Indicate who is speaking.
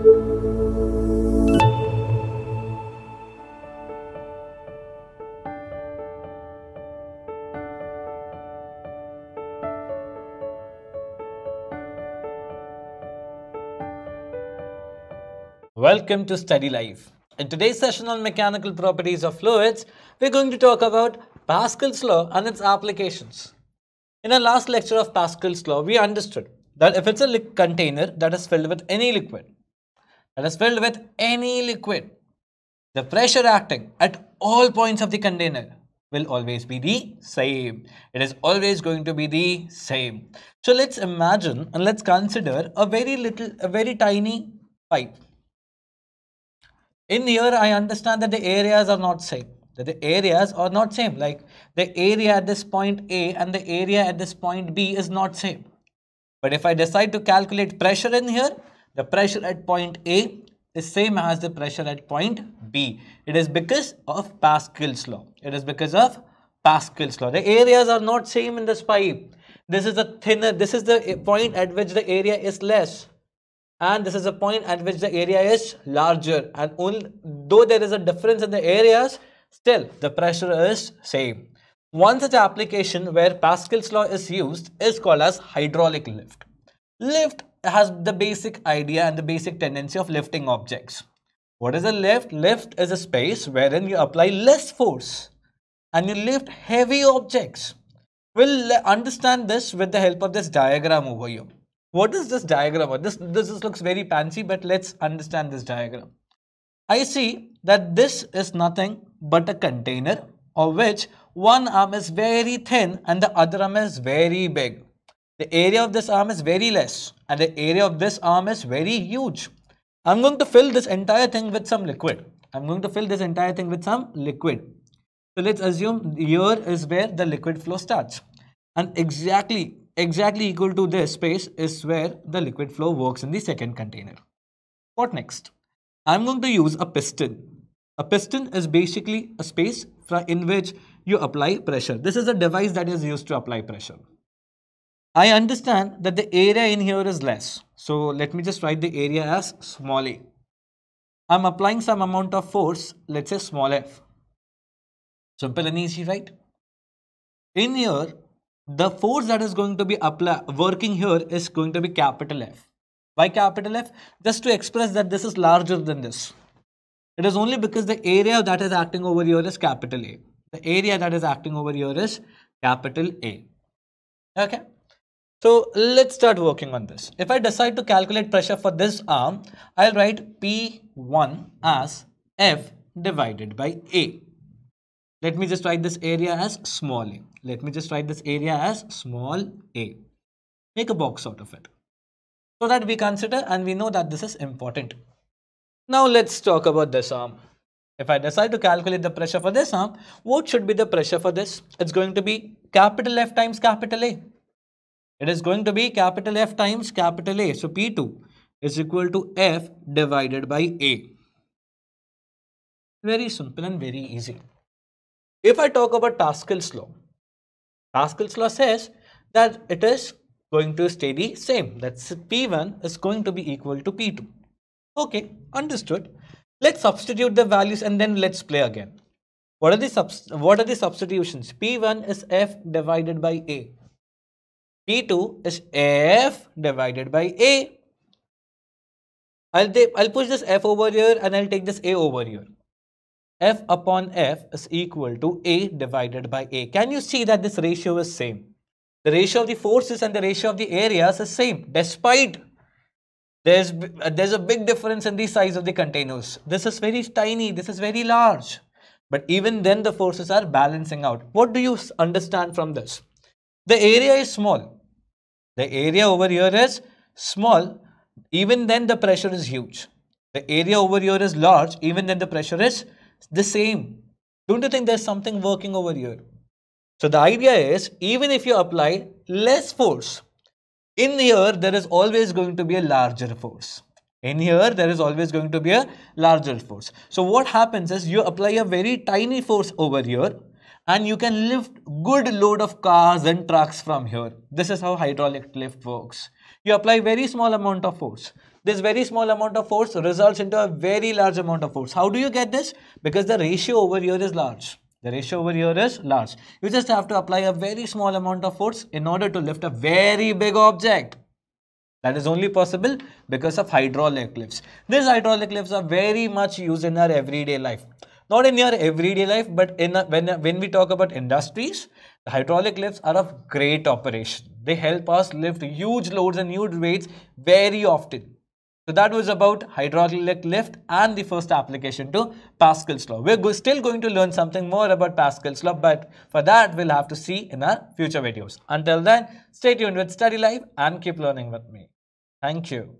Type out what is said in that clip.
Speaker 1: Welcome to Studi Live. In today's session on mechanical properties of fluids, we're going to talk about Pascal's law and its applications. In our last lecture of Pascal's law, we understood that if it's a container that is filled with any liquid, that is filled with any liquid, the pressure acting at all points of the container will always be the same. It is always going to be the same. So let's imagine and let's consider a very little, a very tiny pipe in here, I understand that the areas are not same. That the areas are not same. Like the area at this point A and the area at this point B is not same. But if I decide to calculate pressure in here, the pressure at point A is same as the pressure at point B. It is because of Pascal's law. It is because of Pascal's law. The areas are not same in this pipe. This is the thinner, this is the point at which the area is less and this is a point at which the area is larger and only, though there is a difference in the areas still the pressure is same one such application where Pascal's law is used is called as hydraulic lift lift has the basic idea and the basic tendency of lifting objects what is a lift lift is a space wherein you apply less force and you lift heavy objects we'll understand this with the help of this diagram over here what is this diagram? This, this looks very fancy, but let's understand this diagram. I see that this is nothing but a container of which one arm is very thin and the other arm is very big. The area of this arm is very less and the area of this arm is very huge. I'm going to fill this entire thing with some liquid. I'm going to fill this entire thing with some liquid. So let's assume here is where the liquid flow starts. And exactly exactly equal to this space is where the liquid flow works in the second container. What next? I'm going to use a piston. A piston is basically a space in which you apply pressure. This is a device that is used to apply pressure. I understand that the area in here is less. So let me just write the area as small a. I'm applying some amount of force, let's say small f. Simple and easy, right? In here, the force that is going to be apply, working here is going to be capital F. Why capital F? Just to express that this is larger than this. It is only because the area that is acting over here is capital A. The area that is acting over here is capital A. Okay. So let's start working on this. If I decide to calculate pressure for this arm, I'll write P1 as F divided by A. Let me just write this area as small a. Let me just write this area as small a. Make a box out of it. So that we consider and we know that this is important. Now let's talk about this arm. If I decide to calculate the pressure for this arm, what should be the pressure for this? It's going to be capital F times capital A. It is going to be capital F times capital A. So P2 is equal to F divided by A. Very simple and very easy. If I talk about Pascal's law, Pascal's law says that it is going to stay the same. That's P1 is going to be equal to P2. Okay, understood. Let's substitute the values and then let's play again. What are the subs what are the substitutions? P1 is F divided by A. P2 is F divided by A. I'll, I'll push this F over here and I'll take this A over here f upon f is equal to a divided by a. Can you see that this ratio is same? The ratio of the forces and the ratio of the areas is same despite there's, there's a big difference in the size of the containers. This is very tiny, this is very large. But even then the forces are balancing out. What do you understand from this? The area is small. The area over here is small. Even then the pressure is huge. The area over here is large. Even then the pressure is the same. Don't you think there's something working over here? So the idea is even if you apply less force, in here there is always going to be a larger force. In here there is always going to be a larger force. So what happens is you apply a very tiny force over here and you can lift good load of cars and trucks from here. This is how hydraulic lift works. You apply very small amount of force. this very small amount of force results into a very large amount of force. How do you get this? Because the ratio over here is large. The ratio over here is large. You just have to apply a very small amount of force in order to lift a very big object. That is only possible because of hydraulic lifts. These hydraulic lifts are very much used in our everyday life. Not in your everyday life, but in a, when, when we talk about industries, the hydraulic lifts are of great operation. They help us lift huge loads and huge weights very often. So that was about hydraulic lift and the first application to Pascal's law. We're go still going to learn something more about Pascal's law, but for that we'll have to see in our future videos. Until then, stay tuned with Studi Live and keep learning with me. Thank you.